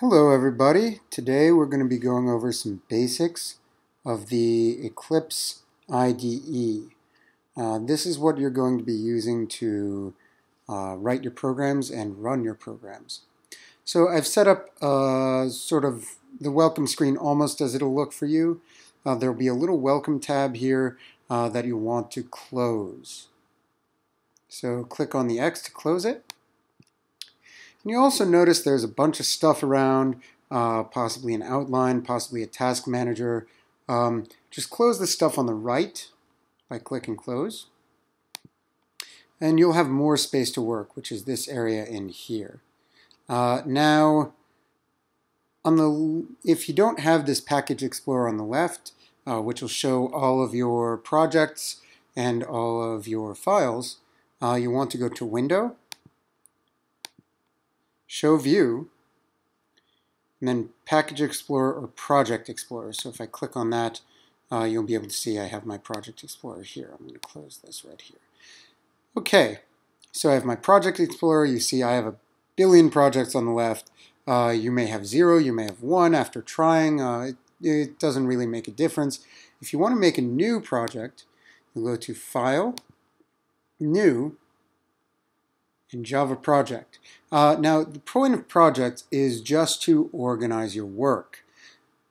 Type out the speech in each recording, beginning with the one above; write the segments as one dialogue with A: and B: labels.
A: Hello everybody. Today we're going to be going over some basics of the Eclipse IDE. Uh, this is what you're going to be using to uh, write your programs and run your programs. So I've set up uh, sort of the welcome screen almost as it'll look for you. Uh, there'll be a little welcome tab here uh, that you want to close. So click on the X to close it. And you also notice there's a bunch of stuff around, uh, possibly an outline, possibly a task manager. Um, just close the stuff on the right by clicking close. And you'll have more space to work, which is this area in here. Uh, now, on the if you don't have this package explorer on the left, uh, which will show all of your projects and all of your files, uh, you want to go to Window, Show View, and then Package Explorer or Project Explorer. So if I click on that, uh, you'll be able to see I have my Project Explorer here. I'm going to close this right here. Okay, so I have my Project Explorer. You see I have a billion projects on the left. Uh, you may have zero, you may have one after trying. Uh, it, it doesn't really make a difference. If you want to make a new project, you go to File, New, in Java Project. Uh, now, the point of project is just to organize your work.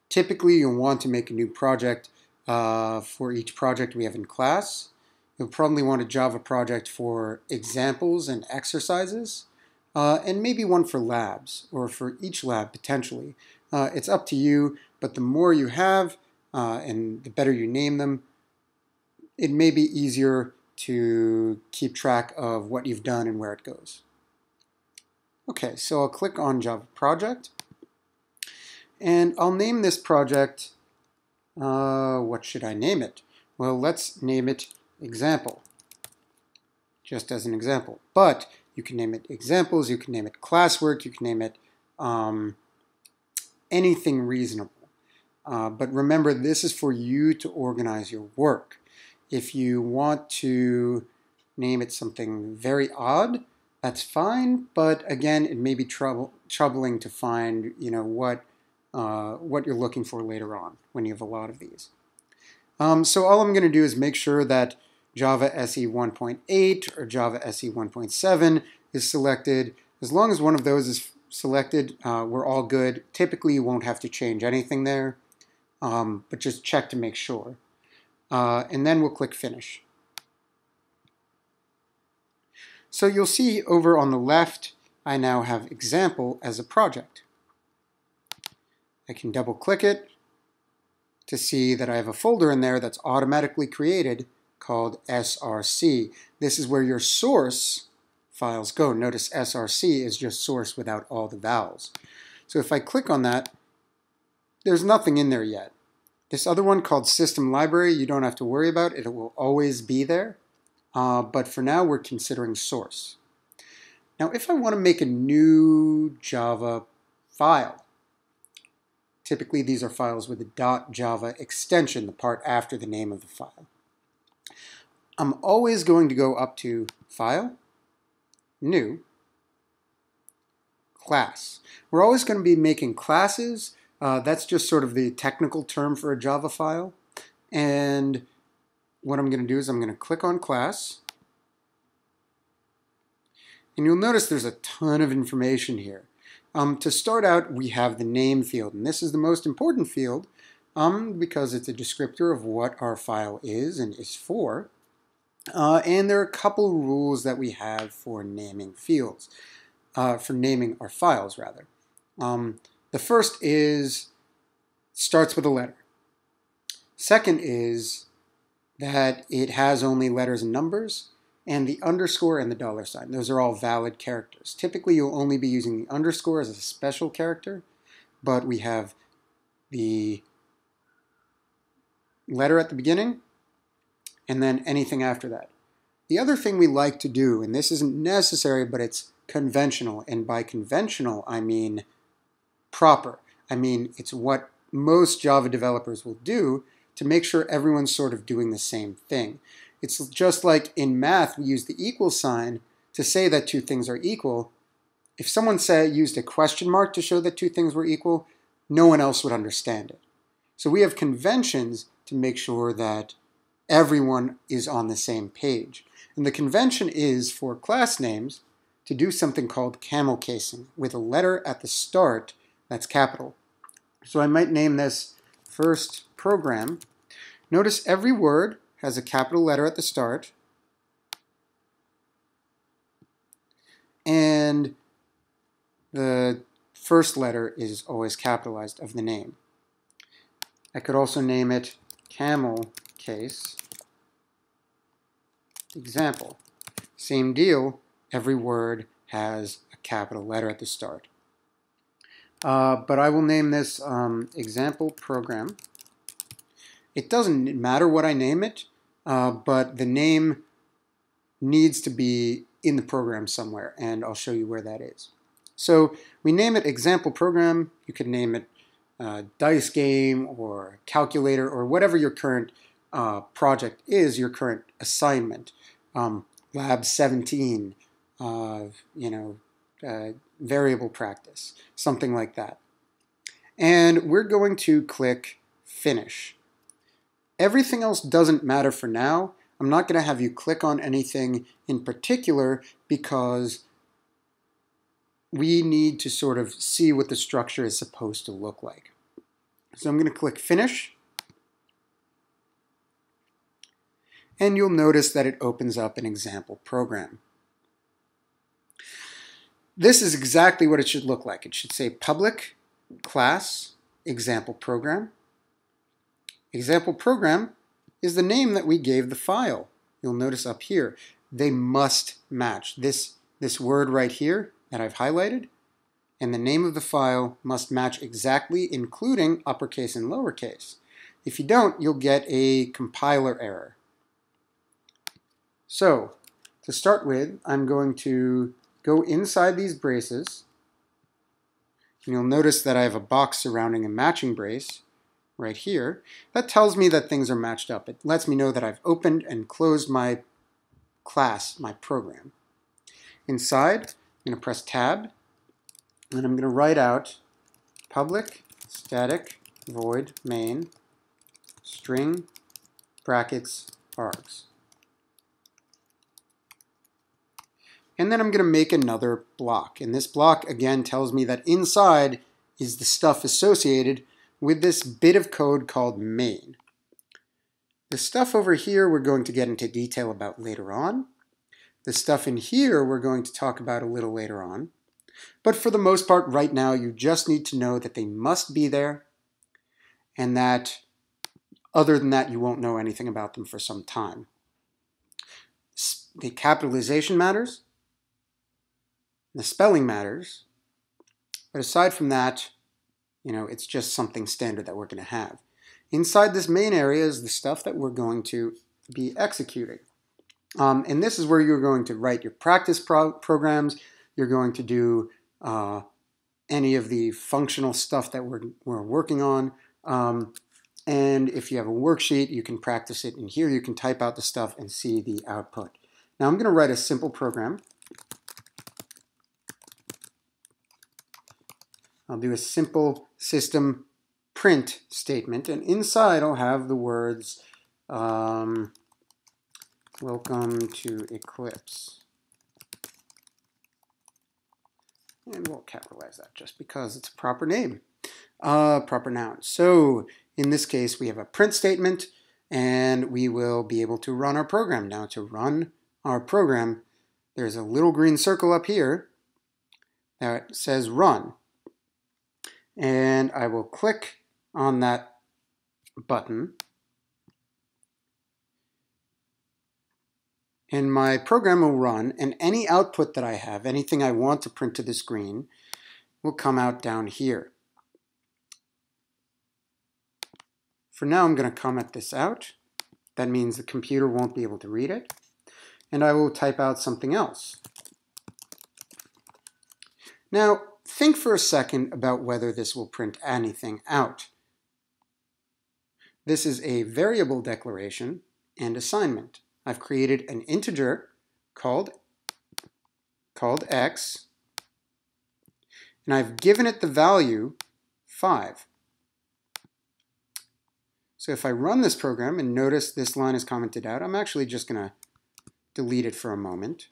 A: Typically, you'll want to make a new project uh, for each project we have in class. You'll probably want a Java project for examples and exercises, uh, and maybe one for labs, or for each lab potentially. Uh, it's up to you, but the more you have, uh, and the better you name them, it may be easier to keep track of what you've done and where it goes. Okay, so I'll click on Java Project, and I'll name this project, uh, what should I name it? Well, let's name it Example, just as an example. But you can name it Examples, you can name it Classwork, you can name it um, anything reasonable. Uh, but remember, this is for you to organize your work. If you want to name it something very odd, that's fine. But again, it may be trouble, troubling to find, you know, what uh, what you're looking for later on when you have a lot of these. Um, so all I'm going to do is make sure that Java SE 1.8 or Java SE 1.7 is selected. As long as one of those is selected, uh, we're all good. Typically, you won't have to change anything there, um, but just check to make sure uh, and then we'll click Finish. So you'll see over on the left, I now have Example as a project. I can double click it to see that I have a folder in there that's automatically created called SRC. This is where your source files go. Notice SRC is just source without all the vowels. So if I click on that, there's nothing in there yet. This other one called System Library, you don't have to worry about. It will always be there. Uh, but for now, we're considering source. Now, if I want to make a new Java file, typically these are files with a .java extension, the part after the name of the file. I'm always going to go up to File, New, Class. We're always going to be making classes uh, that's just sort of the technical term for a Java file. And what I'm going to do is I'm going to click on class. And you'll notice there's a ton of information here. Um, to start out, we have the name field. And this is the most important field um, because it's a descriptor of what our file is and is for. Uh, and there are a couple rules that we have for naming fields, uh, for naming our files, rather. Um, the first is starts with a letter. Second is that it has only letters and numbers, and the underscore and the dollar sign. Those are all valid characters. Typically, you'll only be using the underscore as a special character, but we have the letter at the beginning, and then anything after that. The other thing we like to do, and this isn't necessary, but it's conventional, and by conventional, I mean proper. I mean, it's what most Java developers will do to make sure everyone's sort of doing the same thing. It's just like in math, we use the equal sign to say that two things are equal, if someone said used a question mark to show that two things were equal, no one else would understand it. So we have conventions to make sure that everyone is on the same page. And the convention is for class names to do something called camel casing with a letter at the start that's capital. So I might name this first program. Notice every word has a capital letter at the start. And the first letter is always capitalized of the name. I could also name it camel case example. Same deal, every word has a capital letter at the start. Uh, but I will name this um, example program. It doesn't matter what I name it, uh, but the name needs to be in the program somewhere, and I'll show you where that is. So we name it example program. You could name it uh, dice game or calculator or whatever your current uh, project is, your current assignment. Um, lab 17, uh, you know, uh, variable practice, something like that. And we're going to click finish. Everything else doesn't matter for now. I'm not going to have you click on anything in particular because we need to sort of see what the structure is supposed to look like. So I'm going to click Finish. And you'll notice that it opens up an example program. This is exactly what it should look like. It should say public class example program. Example program is the name that we gave the file. You'll notice up here, they must match. This, this word right here that I've highlighted and the name of the file must match exactly, including uppercase and lowercase. If you don't, you'll get a compiler error. So, to start with, I'm going to go inside these braces, and you'll notice that I have a box surrounding a matching brace right here. That tells me that things are matched up. It lets me know that I've opened and closed my class, my program. Inside, I'm going to press Tab, and I'm going to write out public static void main string brackets args. And then I'm going to make another block. And this block, again, tells me that inside is the stuff associated with this bit of code called main. The stuff over here we're going to get into detail about later on. The stuff in here we're going to talk about a little later on. But for the most part, right now, you just need to know that they must be there and that other than that, you won't know anything about them for some time. The capitalization matters, the spelling matters, but aside from that, you know, it's just something standard that we're going to have. Inside this main area is the stuff that we're going to be executing. Um, and this is where you're going to write your practice pro programs, you're going to do uh, any of the functional stuff that we're, we're working on. Um, and if you have a worksheet, you can practice it. And here you can type out the stuff and see the output. Now I'm going to write a simple program. I'll do a simple system print statement. And inside I'll have the words, um, welcome to Eclipse. and we'll capitalize that just because it's a proper name, uh, proper noun. So in this case, we have a print statement, and we will be able to run our program. Now to run our program, there's a little green circle up here that says run. And I will click on that button and my program will run and any output that I have, anything I want to print to the screen, will come out down here. For now, I'm going to comment this out. That means the computer won't be able to read it. And I will type out something else. Now, think for a second about whether this will print anything out. This is a variable declaration and assignment. I've created an integer called, called x, and I've given it the value 5. So if I run this program and notice this line is commented out, I'm actually just going to delete it for a moment.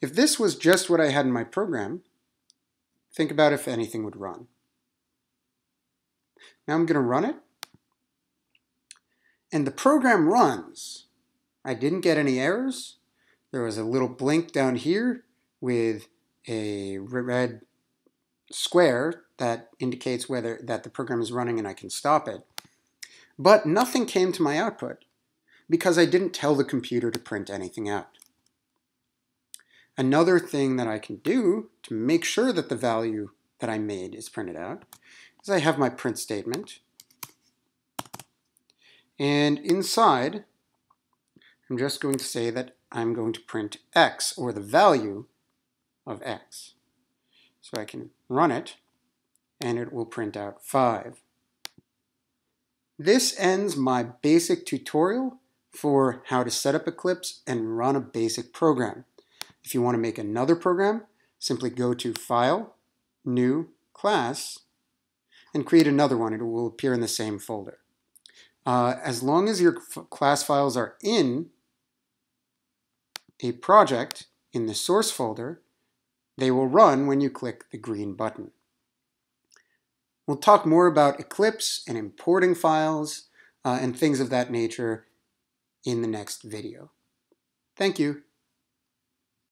A: If this was just what I had in my program, think about if anything would run. Now I'm going to run it. And the program runs. I didn't get any errors. There was a little blink down here with a red square that indicates whether that the program is running and I can stop it. But nothing came to my output because I didn't tell the computer to print anything out. Another thing that I can do to make sure that the value that I made is printed out is I have my print statement. And inside, I'm just going to say that I'm going to print x, or the value of x. So I can run it, and it will print out 5. This ends my basic tutorial for how to set up Eclipse and run a basic program. If you want to make another program, simply go to File, New, Class, and create another one. It will appear in the same folder. Uh, as long as your class files are in a project in the source folder, they will run when you click the green button. We'll talk more about Eclipse and importing files uh, and things of that nature in the next video. Thank you.